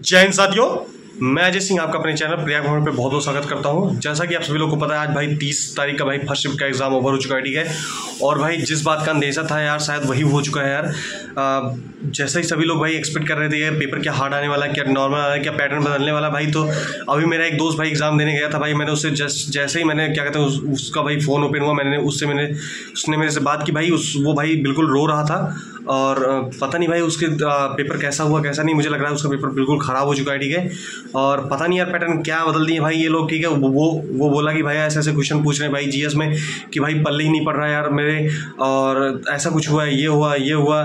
जय हिंद साथियों, मैं अजय सिंह आपका अपने चैनल प्रयाग भवन पे बहुत बहुत स्वागत करता हूँ। जैसा कि आप सभी लोगों को पता है, आज भाई तीस तारीख का भाई फ़र्स्ट शिफ्ट का एग्ज़ाम ओवर हो चुका है, ठीक है? और भाई जिस बात का अंदेशा था यार शायद वही हो चुका है यार। जैसा ही सभी लोग भाई एक्सपेक्ट कर रहे थे यार पेपर क्या हार्ड आने वाला है क्या नॉर्मल आना क्या पैटर्न बदलने वाला भाई तो अभी मेरा एक दोस्त भाई एग्ज़ाम देने गया था भाई मैंने उससे जस्ट जैसे ही मैंने क्या कहते हैं उस, उसका भाई फ़ोन ओपन हुआ मैंने उससे मैंने उसने मेरे से बात की भाई उस वो भाई बिल्कुल रो रहा था। और पता नहीं भाई उसके पेपर कैसा हुआ कैसा नहीं मुझे लग रहा है उसका पेपर बिल्कुल ख़राब हो चुका है ठीक है। और पता नहीं यार पैटर्न क्या बदल दिए भाई ये लोग ठीक है। वो वो बोला कि भाई ऐसे ऐसे क्वेश्चन पूछ रहे हैं भाई जीएस में कि भाई पल्ले ही नहीं पड़ रहा है यार मेरे और ऐसा कुछ हुआ, ये हुआ ये हुआ।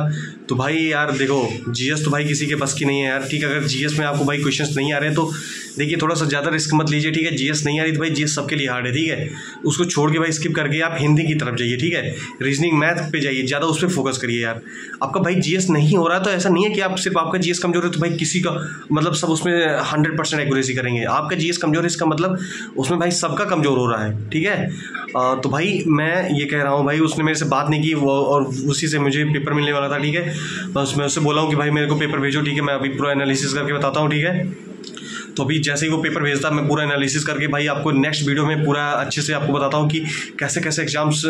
तो भाई यार देखो जीएस तो भाई किसी के बस की नहीं है यार। ठीक है, अगर जीएस में आपको भाई क्वेश्चंस नहीं आ रहे तो देखिए थोड़ा सा ज़्यादा रिस्क मत लीजिए, ठीक है? जीएस नहीं आ रही तो भाई जीएस सबके लिए हार्ड है, ठीक है? उसको छोड़ के भाई स्किप करके आप हिंदी की तरफ़ जाइए, ठीक है? रीजनिंग मैथ पे जाइए, ज़्यादा उस पर फोकस करिए यार। आपका भाई जीएस नहीं हो रहा तो ऐसा नहीं है कि आप सिर्फ़ आपका जीएस कमज़ोर है तो भाई किसी का मतलब सब उसमें हंड्रेड परसेंट करेंगे। आपका जीएस कमज़ोर है, इसका मतलब उसमें भाई सबका कमज़ोर हो रहा है, ठीक है? तो भाई मैं ये कह रहा हूँ, भाई उसने मेरे से बात नहीं की, वो और उसी से मुझे पेपर मिलने वाला था, ठीक है? बस मैं उससे बोला हूँ कि भाई मेरे को पेपर भेजो, ठीक है? मैं अभी पूरा एनालिसिस करके बताता हूँ, ठीक है? तो अभी जैसे ही वो पेपर भेजता मैं पूरा एनालिसिस करके भाई आपको नेक्स्ट वीडियो में पूरा अच्छे से आपको बताता हूँ कि कैसे कैसे एग्ज़ाम्स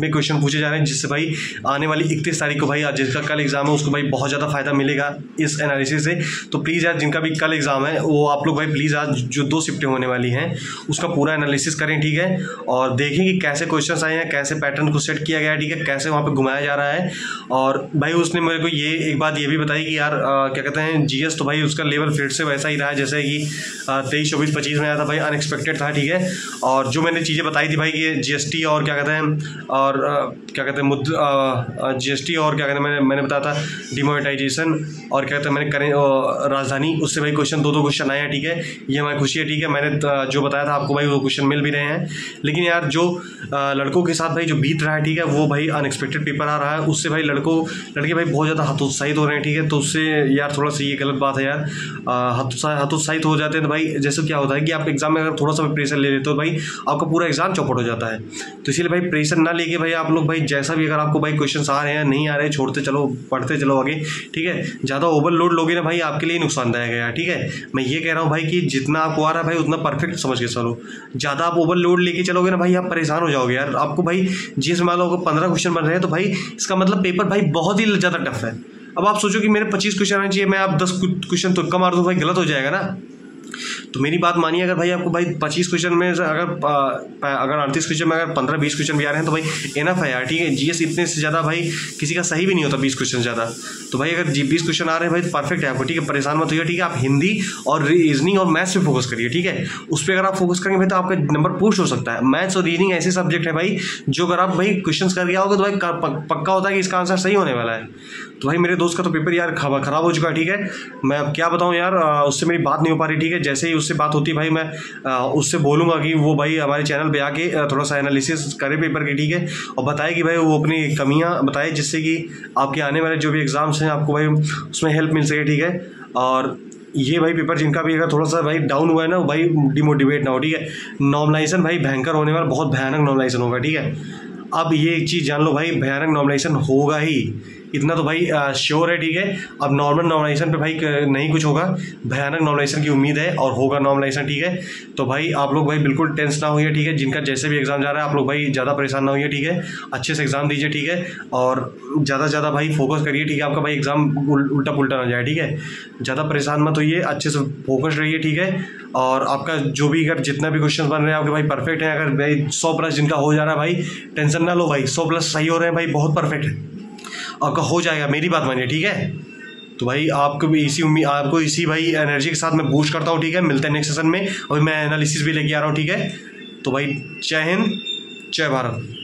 में क्वेश्चन पूछे जा रहे हैं, जिससे भाई आने वाली इकतीस तारीख को भाई आज जिसका कल एग्ज़ाम है, उसको भाई बहुत ज़्यादा फ़ायदा मिलेगा इस एनालिसिस से। तो प्लीज़ यार, जिनका भी कल एग्ज़ाम है, वो आप लोग भाई प्लीज़ आज जो दो शिफ्टें होने वाली हैं, उसका पूरा एनालिसिस करें, ठीक है? और देखें कि कैसे क्वेश्चन आए हैं, कैसे पैटर्न को सेट किया गया है, ठीक है? कैसे वहाँ पर घुमाया जा रहा है। और भाई उसने मेरे को ये एक बात ये भी बताई कि यार क्या कहते हैं जीएस तो भाई उसका लेवल फिर से वैसा ही रहा है, जैसे कि तेईस चौबीस पच्चीस में आया था भाई अनएक्सपेक्टेड था, ठीक है? और जो मैंने चीज़ें बताई थी भाई कि जीएसटी और क्या कहते हैं, और क्या कहते हैं, मुद्रा जीएसटी और क्या कहते हैं, मैंने मैंने बताया था डिमोनेटाइजेशन और क्या कहते हैं, मैंने करें राजधानी, उससे भाई क्वेश्चन दो दो क्वेश्चन आए हैं, ठीक है? ये हमारी खुशी है, ठीक है? मैंने जो बताया था आपको भाई, वो क्वेश्चन मिल भी रहे हैं। लेकिन यार, जो लड़कों के साथ भाई, जो बीत रहा है, ठीक है, वो भाई अनएक्सपेक्टेड पेपर आ रहा है। उससे भाई लड़कों, लड़के भाई बहुत ज़्यादा हतोत्साहित हो रहे हैं, ठीक है? तो उससे यार थोड़ा सा ये गलत बात है यार। हतोत्साहित हो जाते हैं तो भाई, जैसे क्या होता है कि आप एग्ज़ाम में अगर थोड़ा सा प्रेशर ले लेते हो भाई, आपका पूरा एग्ज़ाम चौपट हो जाता है। तो इसीलिए भाई प्रेशर ना लेके भाई आप लोग भाई, जैसा भी अगर आपको भाई क्वेश्चन आ रहे हैं, नहीं आ रहे, छोड़ते चलो, पढ़ते चलो आगे, ठीक है? ज़्यादा ओवरलोड लोगे ना भाई, आपके लिए नुकसानदायक है ठीक है? मैं ये कह रहा हूँ भाई कि जितना आपको आ रहा है भाई, उतना परफेक्ट समझ के चलो। ज़्यादा आप ओवरलोड लेके चलोगे ना भाई, आप परेशान हो जाओगे यार। आपको भाई, जिस मान लो पंद्रह क्वेश्चन बन रहे हैं तो भाई, इसका मतलब पेपर भाई बहुत ही ज़्यादा टफ है। अब आप सोचो कि मेरे पच्चीस क्वेश्चन आने चाहिए, मैं आप दस क्वेश्चन तो कम मार दूँ भाई गलत हो जाएगा ना? तो मेरी बात मानिए, अगर भाई आपको भाई पच्चीस क्वेश्चन में अगर अगर अड़तीस क्वेश्चन में अगर पंद्रह बीस क्वेश्चन भी आ रहे हैं तो भाई एनफ है यार, ठीक है? जीएस इतने से ज़्यादा भाई किसी का सही भी नहीं होता बीस क्वेश्चन ज़्यादा। तो भाई अगर जी, बीस क्वेश्चन आ रहे हैं भाई तो परफेक्ट है आपको, ठीक है? परेशान मत होइए, ठीक है? आप हिंदी और रीजनिंग और मैथ्स पे फोकस करिए, ठीक है? उस पर अगर आप फोकस करेंगे भाई तो आपका नंबर पुश हो सकता है। मैथ्स और रीजनिंग ऐसे सब्जेक्ट है भाई, जो अगर आप भाई क्वेश्चन कर गया होगा तो भाई पक्का होता है कि इसका आंसर सही होने वाला है। तो भाई मेरे दोस्त का तो पेपर यार खराब हो चुका है, ठीक है? मैं क्या बताऊँ यार उससे मेरी बात नहीं हो पा रही, ठीक है? जैसे ही उससे बात होती भाई मैं आ, उससे बोलूँगा कि वो भाई हमारे चैनल पे आके थोड़ा सा एनालिसिस करे पेपर की ठीक है? और बताए कि भाई वो अपनी कमियाँ बताए जिससे कि आपके आने वाले जो भी एग्ज़ाम्स हैं आपको भाई उसमें हेल्प मिल सके ठीक है? और ये भाई पेपर जिनका भी अगर थोड़ा सा भाई डाउन हुआ है ना भाई डिमोटिवेट ना हो ठीक है? नॉर्मलाइजेशन भाई भयंकर होने वाला बहुत भयानक नॉर्मलाइजेशन होगा ठीक है? अब ये एक चीज़ जान लो भाई भयानक नॉर्मलाइजेशन होगा ही। इतना तो भाई श्योर है, ठीक है। अब नॉर्मल नॉर्मलाइजेशन पे भाई नहीं कुछ होगा। भयानक नॉर्मलाइजेशन की उम्मीद है और होगा नॉर्मलाइजेशन ठीक है। तो भाई, आप लोग भाई बिल्कुल टेंस ना होइए, ठीक है। जिनका जैसे भी एग्ज़ाम जा रहा है, आप लोग भाई ज़्यादा परेशान ना होइए, ठीक है। अच्छे से एग्ज़ाम दीजिए, ठीक है। और ज़्यादा से ज़्यादा भाई फोकस करिए, ठीक है। आपका भाई एग्ज़ाम उल्टा पुल्टा ना जाए, ठीक है। ज़्यादा परेशान मत होइए, अच्छे से फोकस रहिए, ठीक है। और आपका जो भी, अगर जितना भी क्वेश्चन बन रहे हैं, आपके भाई परफेक्ट है। अगर भाई सौ प्लस जिनका हो जा रहा है, भाई टेंशन ना लो भाई। सौ प्लस सही हो रहे हैं, भाई, बहुत परफेक्ट है। आपका हो जाएगा, मेरी बात मानिए, ठीक है? तो भाई, आपको भी इसी उम्मीद आपको इसी भाई एनर्जी के साथ मैं बूस्ट करता हूँ, ठीक है? मिलते हैं नेक्स्ट सेशन में अभी मैं एनालिसिस भी लेके आ रहा हूँ, ठीक है? तो भाई, जय हिंद, जय भारत।